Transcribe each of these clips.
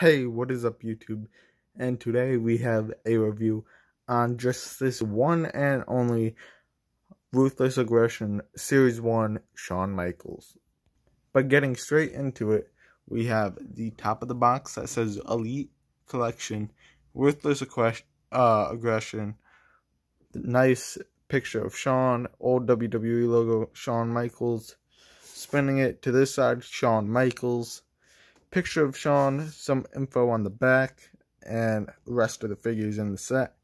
Hey, what is up YouTube? And today we have a review on just this one and only Ruthless Aggression Series 1 Shawn Michaels. But getting straight into it, we have the top of the box that says Elite Collection, Ruthless uh, Aggression, nice picture of Shawn, old WWE logo, Shawn Michaels, spinning it to this side, Shawn Michaels, picture of Shawn, some info on the back, and rest of the figures in the set.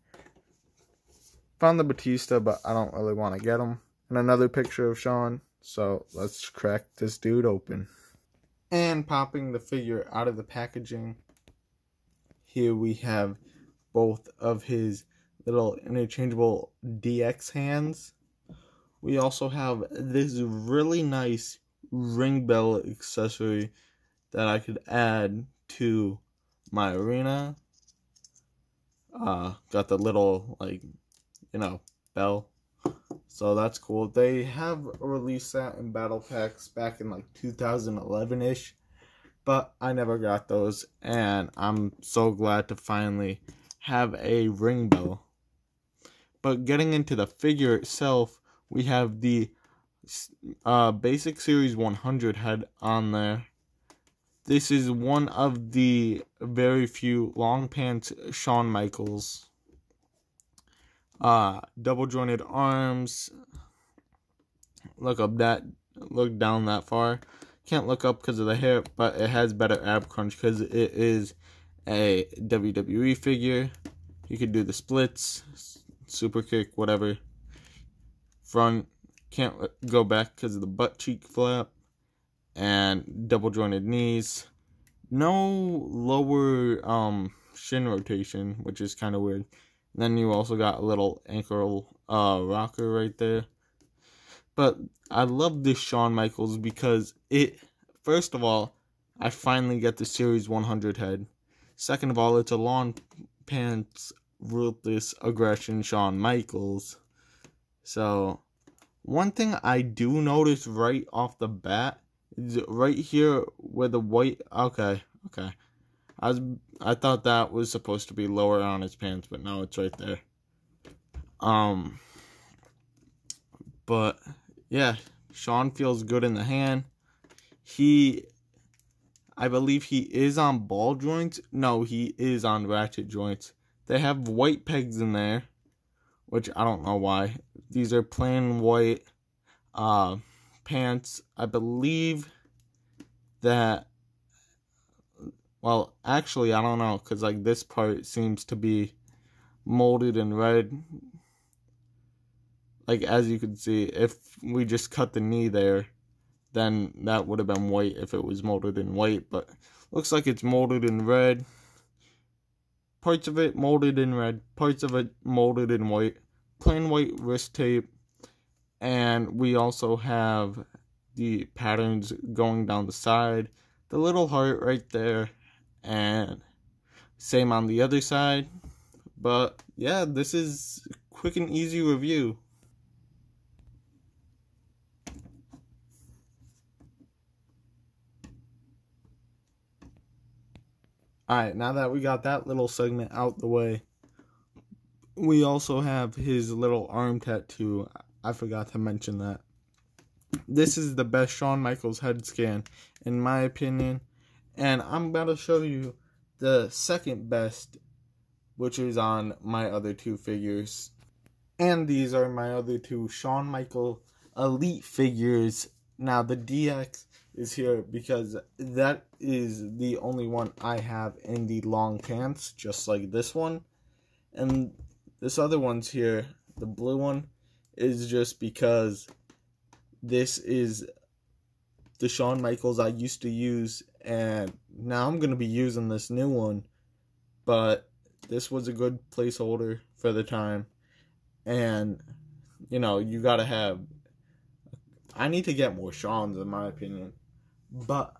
Found the Batista, but I don't really want to get him. And another picture of Shawn, so let's crack this dude open. And popping the figure out of the packaging, here we have both of his little interchangeable DX hands. We also have this really nice ring bell accessory that I could add to my arena. Uh, got the little, like, you know, bell. So that's cool. They have released that in battle packs back in like 2011-ish. But I never got those. And I'm so glad to finally have a ring bell. But getting into the figure itself, we have the uh, Basic Series 100 head on there. This is one of the very few long pants Shawn Michaels. Uh, double jointed arms. Look up that, look down that far. Can't look up because of the hair, but it has better ab crunch because it is a WWE figure. You could do the splits, super kick, whatever. Front, can't go back because of the butt cheek flap and double jointed knees. No lower um shin rotation, which is kind of weird. And then you also got a little ankle uh rocker right there. But I love this Shawn Michaels because it first of all, I finally get the series 100 head. Second of all, it's a long pants ruthless aggression Shawn Michaels. So, one thing I do notice right off the bat right here where the white okay okay. I was i thought that was supposed to be lower on his pants but now it's right there. Um but yeah Shawn feels good in the hand. He i believe he is on ball joints. No he is on ratchet joints. They have white pegs in there which i don't know why. These are plain white uh pants. I believe that, well, actually, I don't know, because, like, this part seems to be molded in red. Like, as you can see, if we just cut the knee there, then that would have been white if it was molded in white, but looks like it's molded in red. Parts of it molded in red, parts of it molded in white. Plain white wrist tape, and we also have the patterns going down the side the little heart right there and same on the other side but yeah this is quick and easy review Alright, now that we got that little segment out the way, we also have his little arm tattoo. I forgot to mention that. This is the best Shawn Michaels head scan, in my opinion. And I'm about to show you the second best, which is on my other two figures. And these are my other two Shawn Michael Elite figures. Now, the DX is here because that is the only one I have in the long pants, just like this one. And this other one's here, the blue one, is just because this is the Shawn Michaels I used to use, and now I'm going to be using this new one. But this was a good placeholder for the time. And, you know, you got to have. I need to get more Shawns, in my opinion. But,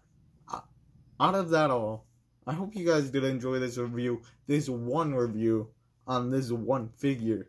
out of that all, I hope you guys did enjoy this review. This one review on this one figure.